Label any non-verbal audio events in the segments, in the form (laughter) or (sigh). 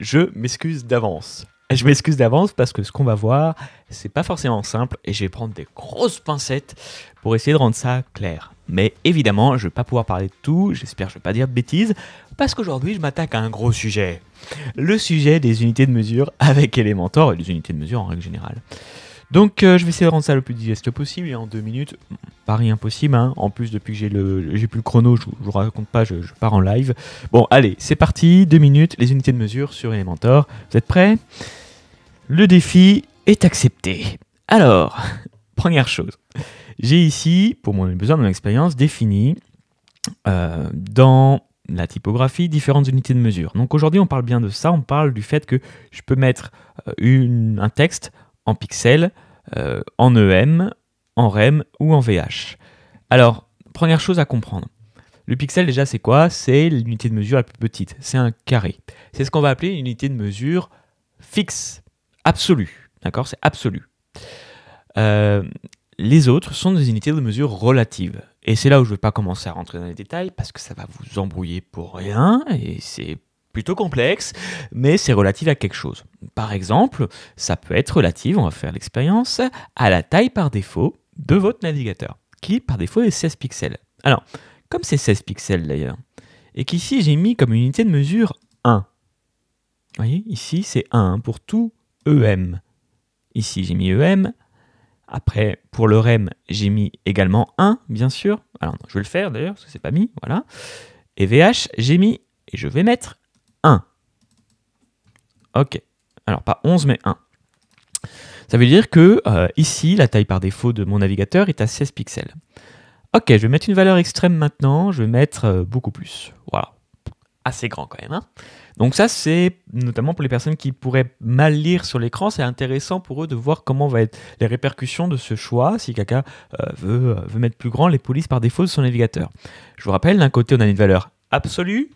je m'excuse d'avance. Je m'excuse d'avance parce que ce qu'on va voir, c'est pas forcément simple et je vais prendre des grosses pincettes pour essayer de rendre ça clair. Mais évidemment, je vais pas pouvoir parler de tout, j'espère que je vais pas dire de bêtises, parce qu'aujourd'hui je m'attaque à un gros sujet. Le sujet des unités de mesure avec Elementor et des unités de mesure en règle générale. Donc euh, je vais essayer de rendre ça le plus digeste possible et en deux minutes, pas rien possible. Hein. En plus, depuis que j'ai plus le chrono, je, je vous raconte pas, je, pars en live. Bon, allez, c'est parti, deux minutes, les unités de mesure sur Elementor. Vous êtes prêts? Le défi est accepté. Alors, (laughs) première chose, j'ai ici, pour mon besoin de mon expérience, défini euh, dans la typographie différentes unités de mesure. Donc aujourd'hui, on parle bien de ça, on parle du fait que je peux mettre euh, un texte en pixels, euh, en EM, en REM ou en VH. Alors, première chose à comprendre. Le pixel, déjà, c'est quoi? C'est l'unité de mesure la plus petite. C'est un carré. C'est ce qu'on va appeler une unité de mesure fixe, absolue. D'accord? C'est absolu. Euh, les autres sont des unités de mesure relatives. Et c'est là où je ne vais pas commencer à rentrer dans les détails parce que ça va vous embrouiller pour rien et c'est plutôt complexe, mais c'est relatif à quelque chose. Par exemple, ça peut être relatif, on va faire l'expérience, à la taille par défaut de votre navigateur, qui par défaut est 16 pixels. Alors, comme c'est 16 pixels d'ailleurs, et qu'ici j'ai mis comme unité de mesure 1. Vous voyez, ici c'est 1 pour tout EM. Ici j'ai mis EM. Après, pour le REM, j'ai mis également 1, bien sûr. Alors, je vais le faire d'ailleurs, parce que c'est pas mis, voilà. Et VH, j'ai mis, et je vais mettre 1. Ok. Alors, pas 11, mais 1. Ça veut dire que euh, ici, la taille par défaut de mon navigateur est à 16 pixels. Ok, je vais mettre une valeur extrême maintenant, je vais mettre euh, beaucoup plus. Voilà. Assez grand quand même. Hein donc ça, c'est notamment pour les personnes qui pourraient mal lire sur l'écran, c'est intéressant pour eux de voir comment vont être les répercussions de ce choix si quelqu'un euh, veut mettre plus grand les polices par défaut de son navigateur. Je vous rappelle, d'un côté, on a une valeur absolue,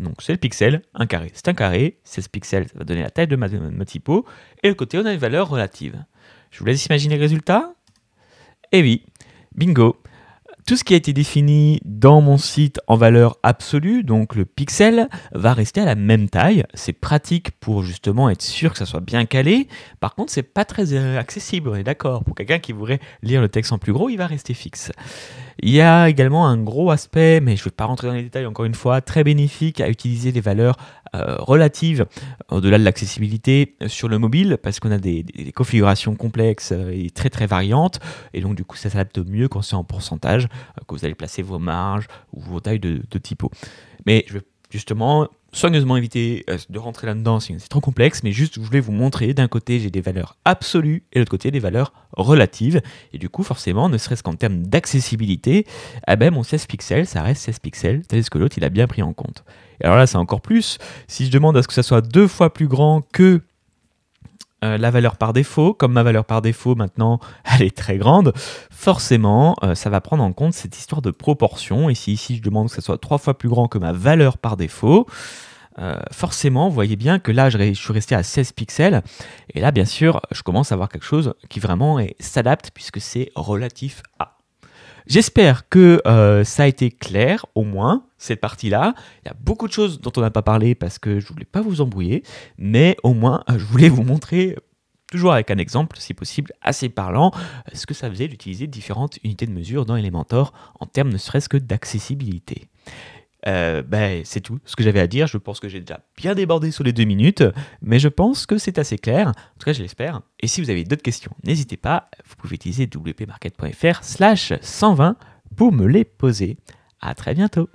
donc c'est le pixel, un carré. C'est un carré, 16 pixels, ça va donner la taille de ma, ma typo. Et de côté, on a une valeur relative. Je vous laisse imaginer le résultat Eh oui, bingo tout ce qui a été défini dans mon site en valeur absolue, donc le pixel, va rester à la même taille. C'est pratique pour justement être sûr que ça soit bien calé. Par contre, c'est pas très accessible, on est d'accord. Pour quelqu'un qui voudrait lire le texte en plus gros, il va rester fixe. Il y a également un gros aspect, mais je ne vais pas rentrer dans les détails encore une fois, très bénéfique à utiliser les valeurs euh, relatives au-delà de l'accessibilité sur le mobile parce qu'on a des, configurations complexes et très très variantes et donc du coup ça s'adapte mieux quand c'est en pourcentage euh, que vous allez placer vos marges ou vos tailles de, de typo. Mais je vais justement soigneusement éviter euh, de rentrer là-dedans, c'est trop complexe, mais juste je voulais vous montrer, d'un côté j'ai des valeurs absolues et de l'autre côté des valeurs relatives, et du coup forcément, ne serait-ce qu'en termes d'accessibilité, eh ben, mon 16 pixels, ça reste 16 pixels, tandis que l'autre il a bien pris en compte. Et alors là c'est encore plus, si je demande à ce que ça soit deux fois plus grand que euh, la valeur par défaut, comme ma valeur par défaut maintenant (laughs) elle est très grande, forcément euh, ça va prendre en compte cette histoire de proportion. Et si ici je demande que ça soit trois fois plus grand que ma valeur par défaut, euh, forcément vous voyez bien que là je, suis resté à 16 pixels. Et là bien sûr je commence à avoir quelque chose qui vraiment s'adapte puisque c'est relatif à. J'espère que ça a été clair, au moins, cette partie-là. Il y a beaucoup de choses dont on n'a pas parlé parce que je voulais pas vous embrouiller, mais au moins, euh, je voulais vous montrer, toujours avec un exemple, si possible, assez parlant, ce que ça faisait d'utiliser différentes unités de mesure dans Elementor en termes ne serait-ce que d'accessibilité. Euh, ben, c'est tout ce que j'avais à dire. Je pense que j'ai déjà bien débordé sur les deux minutes, mais je pense que c'est assez clair. En tout cas, je l'espère. Et si vous avez d'autres questions, n'hésitez pas. Vous pouvez utiliser wpmarket.fr slash 120 pour me les poser. À très bientôt.